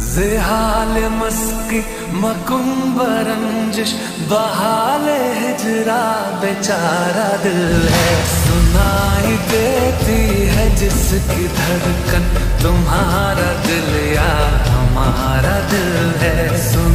जिहाल मस्की मकुम्बरंजिश बहाल हिजरा बेचारा दिल है। सुनाई देती है जिसकी धड़कन, तुम्हारा दिल या हमारा दिल है।